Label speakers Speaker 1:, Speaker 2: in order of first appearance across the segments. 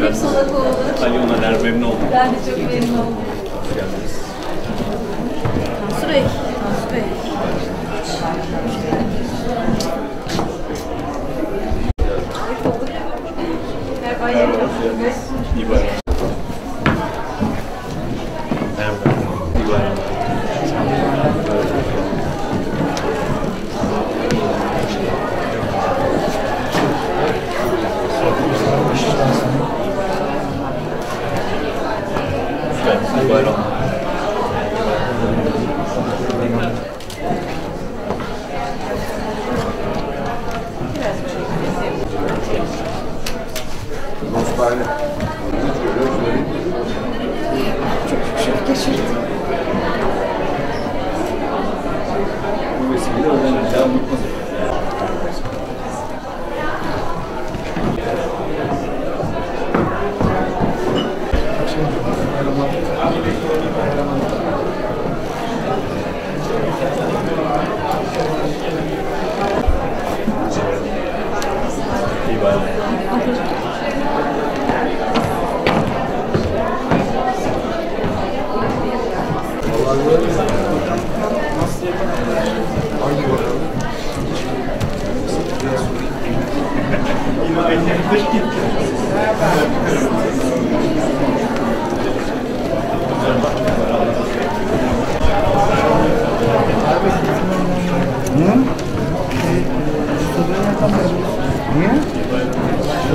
Speaker 1: Zeynep Solakoğlu.
Speaker 2: Ali Onaner memnun oldum.
Speaker 1: Ben de çok memnun oldum.
Speaker 2: Hoş geldiniz.
Speaker 1: Merhaba.
Speaker 2: Merhaba, hoş geldiniz. İyi bayramlar.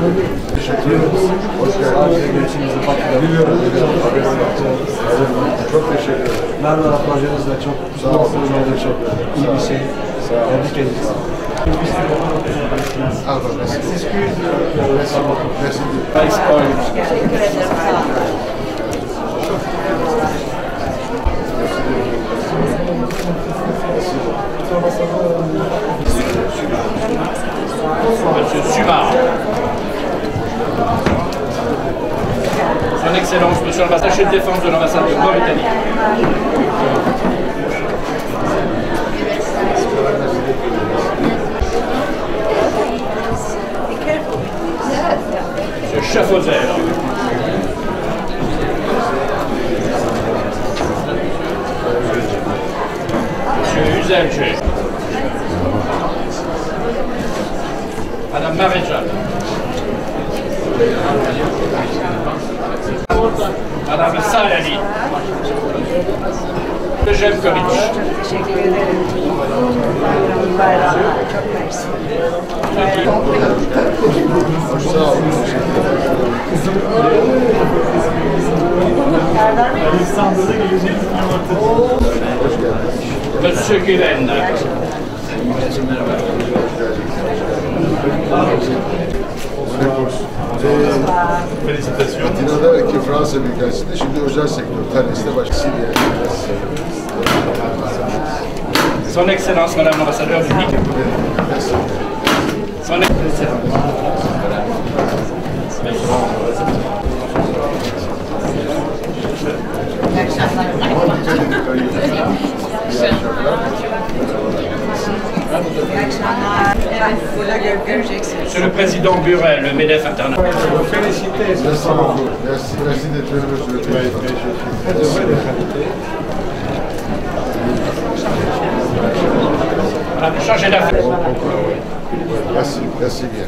Speaker 2: Hoş geldiniz.
Speaker 3: Biliyorum. Çok teşekkür ederim.
Speaker 4: Da çok
Speaker 3: sağ olun.
Speaker 4: Çok iyi bir şey. Tebrik ederiz.
Speaker 2: Monsieur Son Excellence, Monsieur chef de défense de l'ambassade de Mauritanie. Monsieur Chaffauzer. Monsieur Uzelche. Madame Maréchal. Madame Salali. Recep Kovic.
Speaker 5: Teşekkür ederim. İyi bayramlar. Çok mersi.
Speaker 3: Sağ olun. Hoş geldiniz.
Speaker 2: Monsieur Güven.
Speaker 3: Félicitations. Atina'da ki Fransa Büyükelçisi'nde şimdi özel sektör. Thales'te başkası
Speaker 2: Son Excellence, Madame l'ambassadeur. Son Excellence. MEDEF international.
Speaker 3: Merci beaucoup. Merci, merci d'être venu, monsieur le président.
Speaker 2: Chargé d'affaires.
Speaker 3: Merci, merci bien.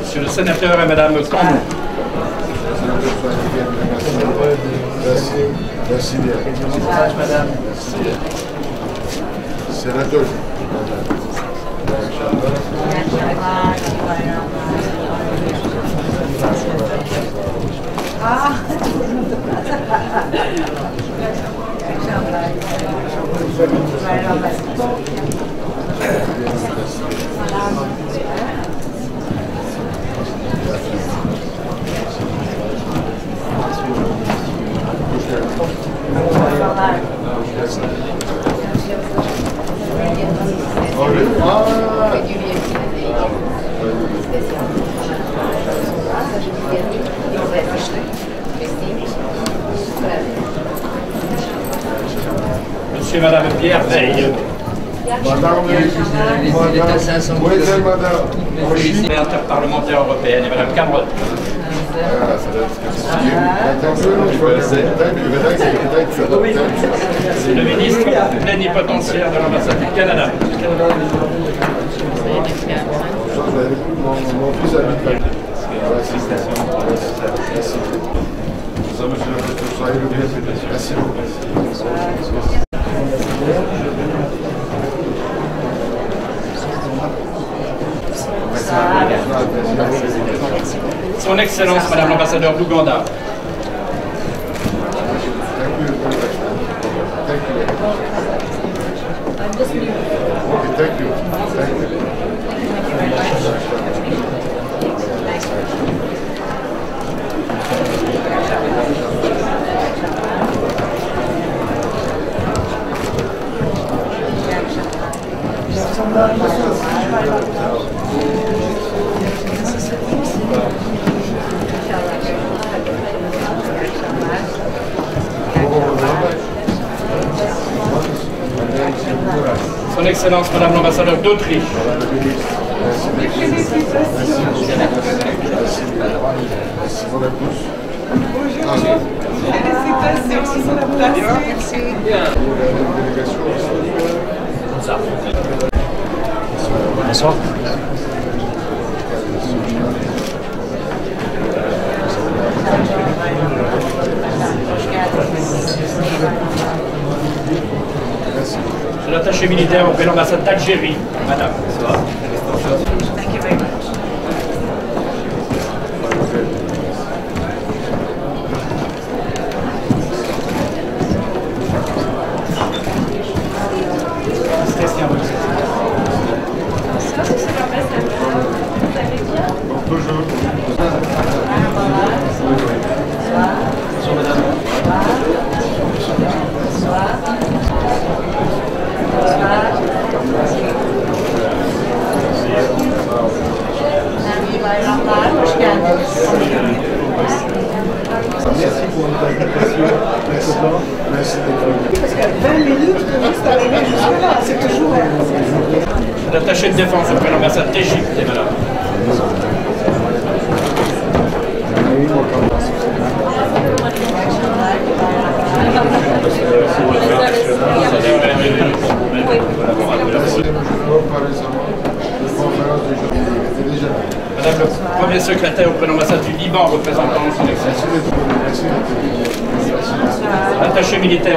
Speaker 3: Monsieur le sénateur et Madame Combe.
Speaker 5: Merci. Merci bien. Madame. Sénateur. Ah!
Speaker 3: All right. Madame Pierre Veille.
Speaker 5: Madame, Madame,
Speaker 3: interparlementaire européenne et Madame Cameron.
Speaker 5: C'est
Speaker 3: le ministre plénipotentiaire de l'ambassade du Canada. Excellence, Madame l'ambassadeur d'Ouganda. Excellence, Madame l'ambassadeur d'Autriche. l'attaché militaire auprès de l'ambassade d'Algérie. Madame. Bonsoir.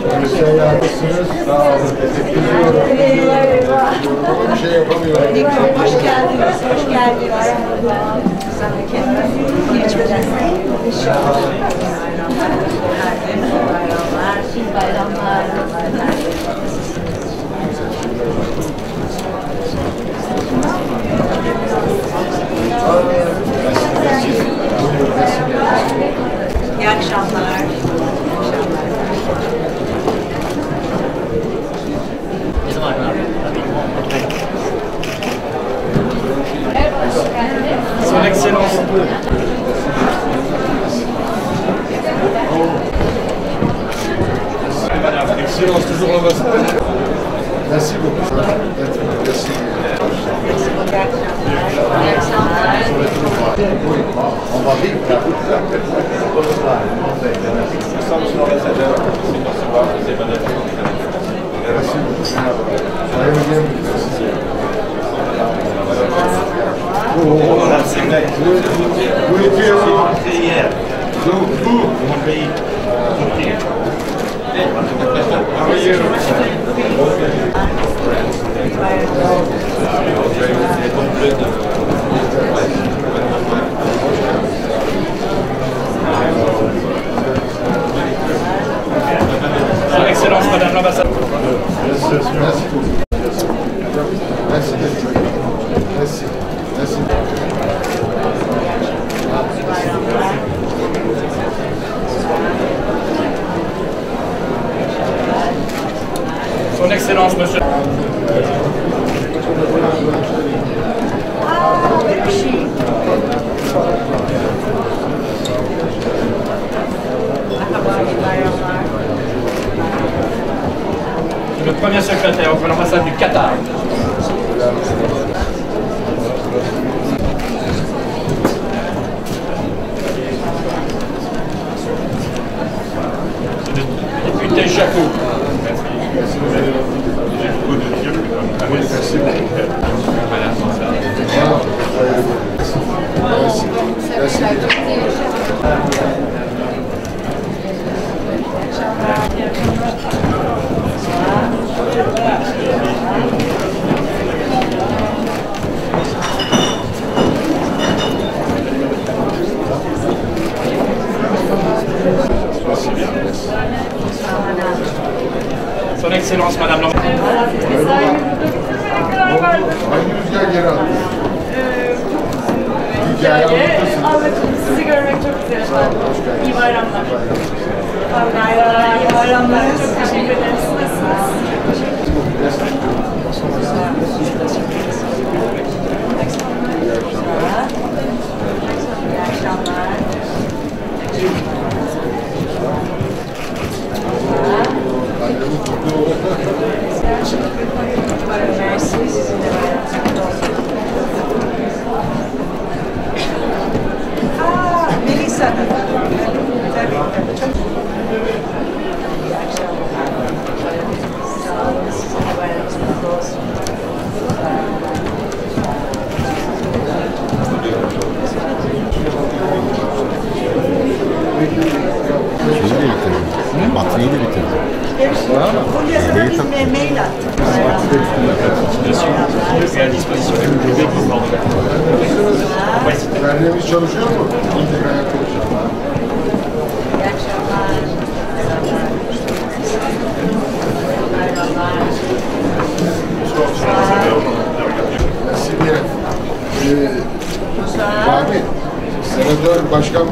Speaker 3: madame. Seyahatsiniz. Sağ olun. Teşekkür ediyorum. Bir şey yapamıyorum.
Speaker 5: Hoş geldiniz, hoş geldiniz. Geçmeden. Bayramlar, bayramlar, bayramlar. İyi akşamlar. İyi akşamlar.
Speaker 2: Excellence, madame
Speaker 3: l'ambassadeur. Merci. Merci. Merci.
Speaker 2: Son Excellence, madame.
Speaker 3: Hangi rüzgar geri attı? Hikaye anlatırsın.
Speaker 1: Anlatın. Sizi görmek çok güzel. İyi bayramlar. Bayramlar, iyi bayramlar. Çok teşekkür ederiz. Nasılsınız?
Speaker 5: İyi akşamlar.
Speaker 3: Paraná, bien. Ee, abi, senatör başkan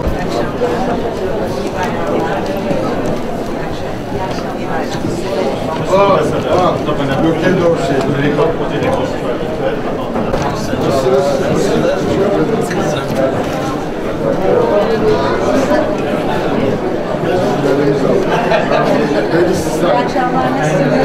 Speaker 3: Aa, aa, Dorsi. Beni sizden.
Speaker 5: akşamlar nasılsınız? Bayramlar. Teşekkür ederim. İyi akşamlar. İyi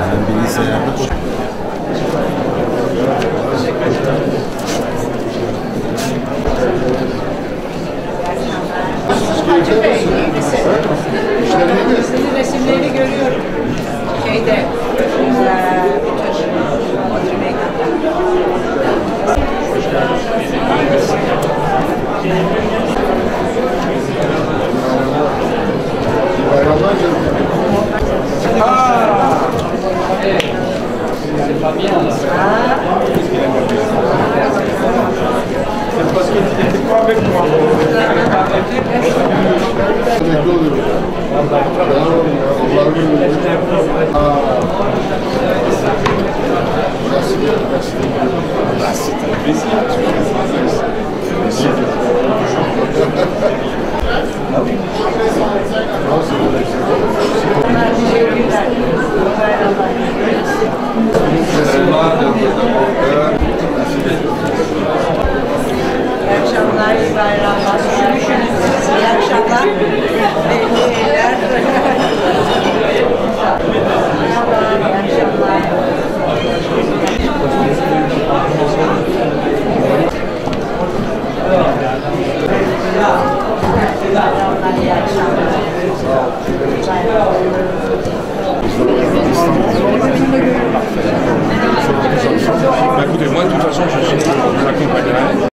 Speaker 5: Ben bilgisayarda
Speaker 3: Hacı Bey, iyi misin? Sizin resimleri görüyorum. Şeyde,
Speaker 2: Hoş
Speaker 3: geldiniz. İyi akşamlar, iyi bayramlar. Görüşürüz. İyi akşamlar. İyi eğler. İstanbul'da Bah écoutez, moi de toute façon, je, je, je, je m'accompagnerai.